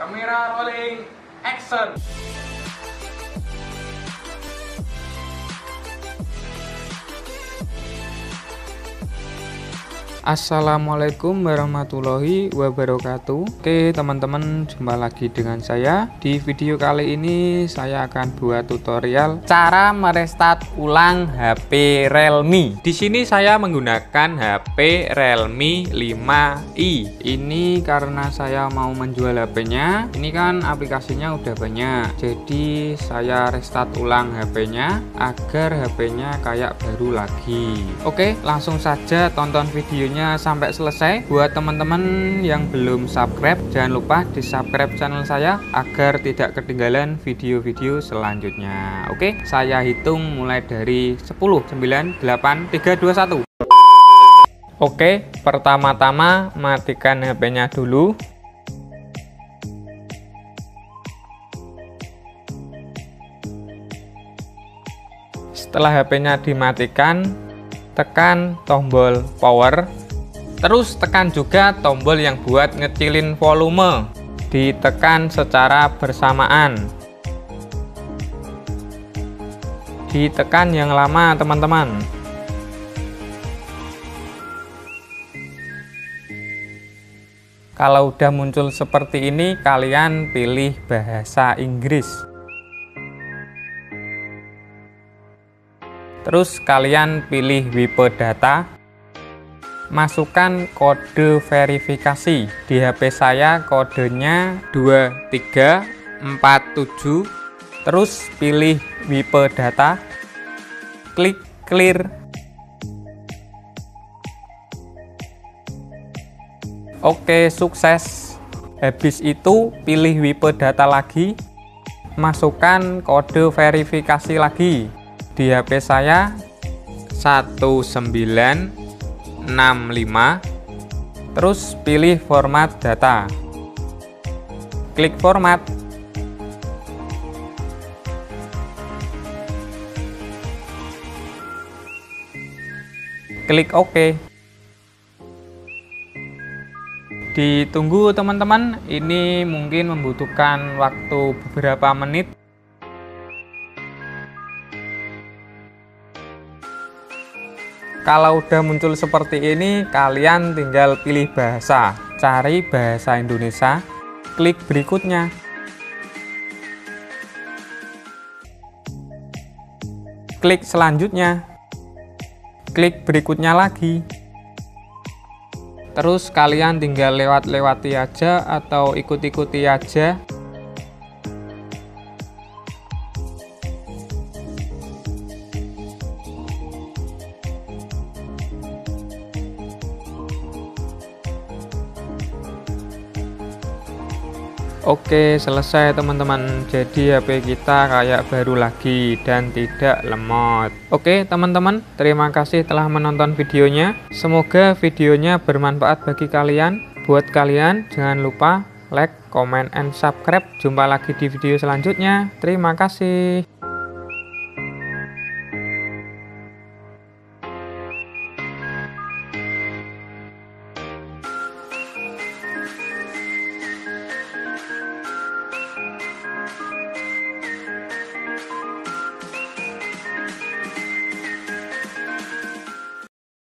Kamera rolling, action. Assalamualaikum warahmatullahi wabarakatuh. Oke teman-teman jumpa lagi dengan saya. Di video kali ini saya akan buat tutorial Cara merestart ulang HP Realme. Di sini saya menggunakan HP Realme 5i Ini karena saya mau menjual HP-nya Ini kan aplikasinya udah banyak. Jadi saya restart ulang HP-nya Agar HP-nya kayak baru lagi. Oke langsung saja tonton video videonya sampai selesai. Buat teman-teman yang belum subscribe jangan lupa di subscribe channel saya agar tidak ketinggalan video-video selanjutnya. Oke saya hitung mulai dari 10 9 8 3 2 1 Oke, pertama-tama matikan HP-nya dulu. Setelah HP-nya dimatikan, tekan tombol power terus tekan juga tombol yang buat ngecilin volume. Ditekan secara bersamaan. Ditekan yang lama teman-teman. Kalau udah muncul seperti ini kalian pilih bahasa Inggris. Terus kalian pilih Wipe Data, masukkan kode verifikasi. Di HP saya kodenya 2347. Terus pilih Wipe Data, klik clear. Oke, sukses. Habis itu pilih Wipe Data lagi, masukkan kode verifikasi lagi di HP saya 1965 terus pilih format data. Klik format. Klik OK. Ditunggu teman-teman. Ini mungkin membutuhkan waktu beberapa menit Kalau udah muncul seperti ini, kalian tinggal pilih bahasa. Cari bahasa Indonesia, klik berikutnya. Klik selanjutnya. Klik berikutnya lagi. Terus kalian tinggal lewat-lewati aja atau ikut-ikuti aja Oke selesai teman-teman. Jadi HP kita kayak baru lagi dan tidak lemot. Oke teman-teman terima kasih telah menonton videonya. Semoga videonya bermanfaat bagi kalian. Buat kalian jangan lupa like, comment, and subscribe. Jumpa lagi di video selanjutnya. Terima kasih